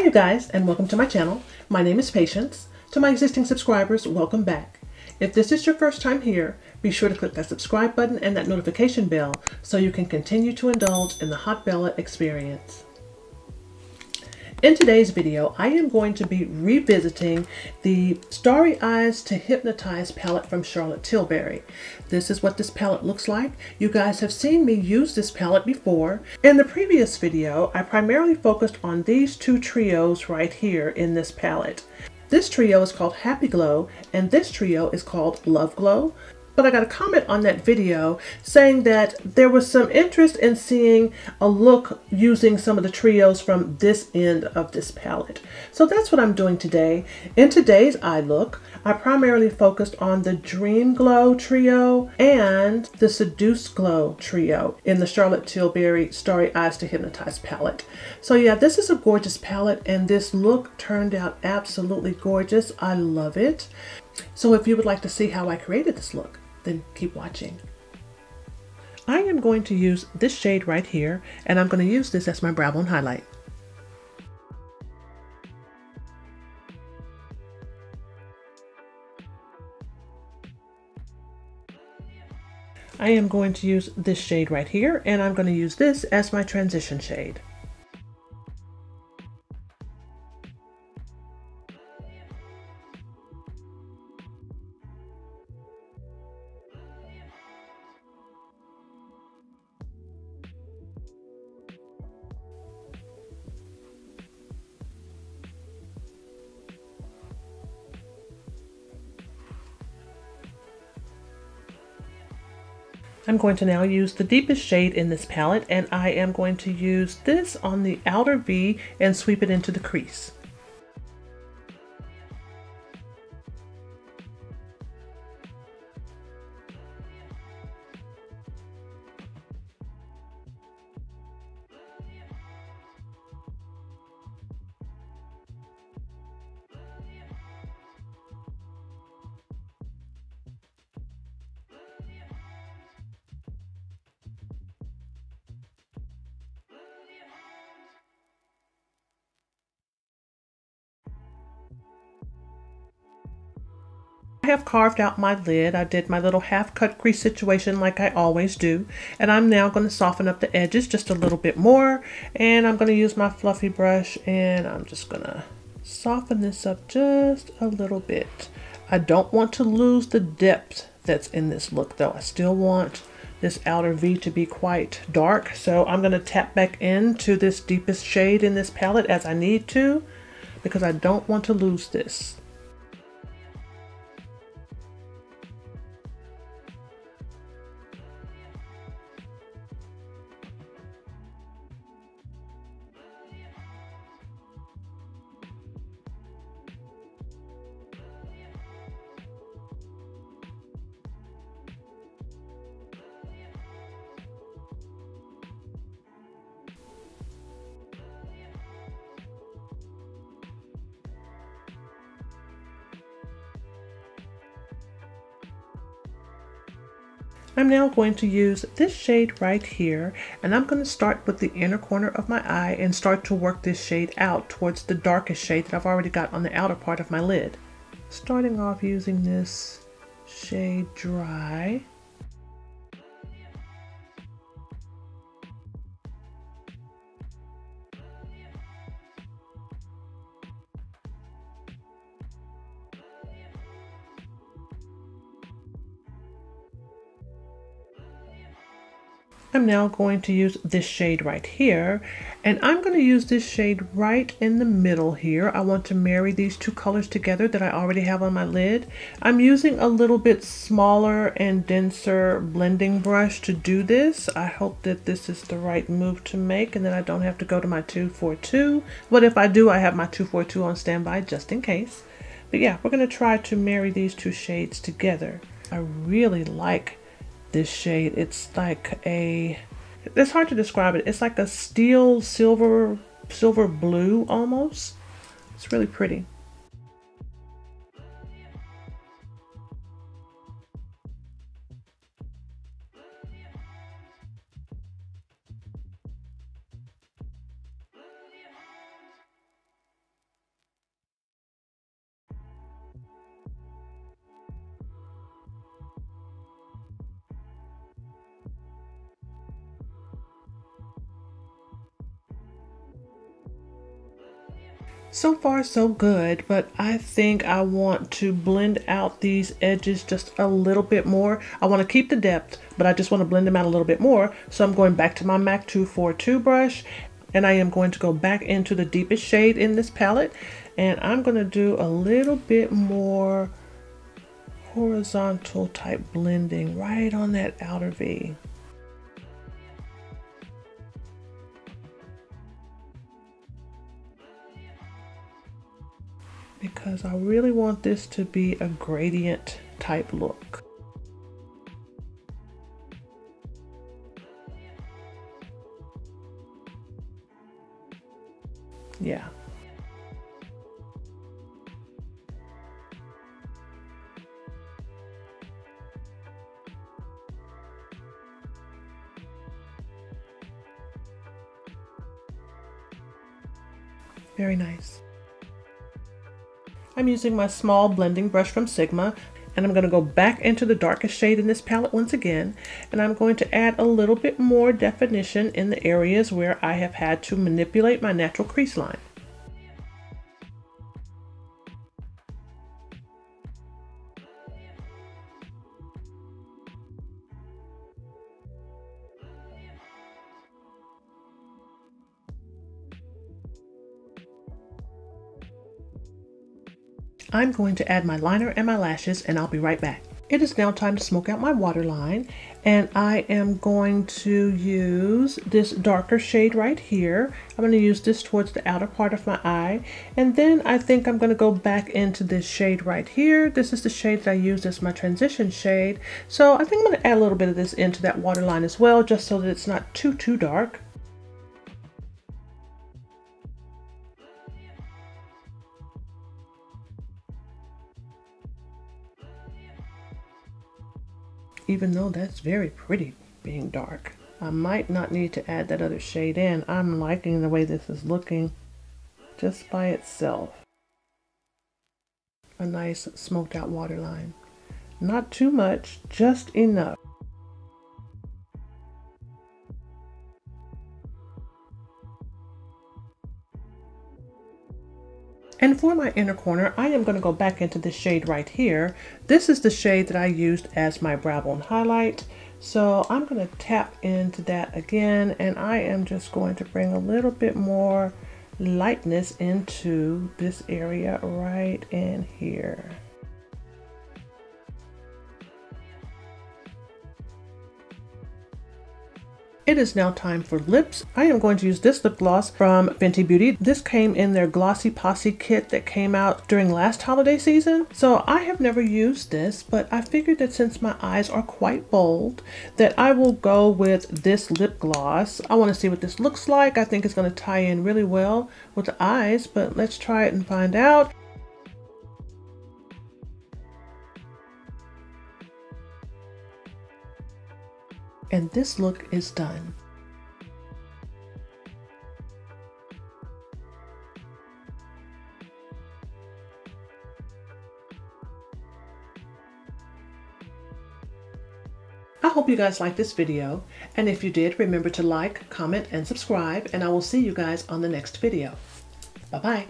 Hi you guys and welcome to my channel. My name is Patience. To my existing subscribers, welcome back. If this is your first time here, be sure to click that subscribe button and that notification bell so you can continue to indulge in the Haute Bella experience. In today's video, I am going to be revisiting the Starry Eyes to Hypnotize palette from Charlotte Tilbury. This is what this palette looks like. You guys have seen me use this palette before. In the previous video, I primarily focused on these two trios right here in this palette. This trio is called Happy Glow and this trio is called Love Glow but I got a comment on that video saying that there was some interest in seeing a look using some of the trios from this end of this palette. So that's what I'm doing today. In today's eye look, I primarily focused on the Dream Glow trio and the Seduce Glow trio in the Charlotte Tilbury Starry Eyes to Hypnotize palette. So yeah, this is a gorgeous palette and this look turned out absolutely gorgeous. I love it. So if you would like to see how I created this look, then keep watching. I am going to use this shade right here, and I'm going to use this as my brow bone highlight. I am going to use this shade right here, and I'm going to use this as my transition shade. I'm going to now use the deepest shade in this palette and I am going to use this on the outer V and sweep it into the crease. I have carved out my lid. I did my little half cut crease situation like I always do. And I'm now going to soften up the edges just a little bit more. And I'm going to use my fluffy brush and I'm just going to soften this up just a little bit. I don't want to lose the depth that's in this look though. I still want this outer V to be quite dark. So I'm going to tap back into this deepest shade in this palette as I need to because I don't want to lose this. I'm now going to use this shade right here and I'm going to start with the inner corner of my eye and start to work this shade out towards the darkest shade that I've already got on the outer part of my lid. Starting off using this shade Dry I'm now going to use this shade right here and I'm going to use this shade right in the middle here. I want to marry these two colors together that I already have on my lid. I'm using a little bit smaller and denser blending brush to do this. I hope that this is the right move to make and then I don't have to go to my 242. But if I do, I have my 242 on standby just in case. But yeah, we're going to try to marry these two shades together. I really like this shade. It's like a, it's hard to describe it. It's like a steel silver, silver blue almost. It's really pretty. So far so good, but I think I want to blend out these edges just a little bit more. I want to keep the depth, but I just want to blend them out a little bit more. So I'm going back to my MAC 242 brush and I am going to go back into the deepest shade in this palette and I'm going to do a little bit more horizontal type blending right on that outer V. because I really want this to be a gradient type look. Yeah. Very nice. I'm using my small blending brush from Sigma and I'm going to go back into the darkest shade in this palette once again and I'm going to add a little bit more definition in the areas where I have had to manipulate my natural crease line. I'm going to add my liner and my lashes and I'll be right back. It is now time to smoke out my waterline and I am going to use this darker shade right here. I'm going to use this towards the outer part of my eye and then I think I'm going to go back into this shade right here. This is the shade that I used as my transition shade. So I think I'm going to add a little bit of this into that waterline as well just so that it's not too too dark. Even though that's very pretty being dark. I might not need to add that other shade in. I'm liking the way this is looking just by itself. A nice smoked out waterline. Not too much, just enough. And for my inner corner, I am going to go back into the shade right here. This is the shade that I used as my brow bone highlight. So I'm going to tap into that again, and I am just going to bring a little bit more lightness into this area right in here. It is now time for lips. I am going to use this lip gloss from Fenty Beauty. This came in their Glossy Posse kit that came out during last holiday season. So I have never used this, but I figured that since my eyes are quite bold, that I will go with this lip gloss. I want to see what this looks like. I think it's going to tie in really well with the eyes, but let's try it and find out. And this look is done. I hope you guys liked this video, and if you did, remember to like, comment, and subscribe, and I will see you guys on the next video. Bye-bye.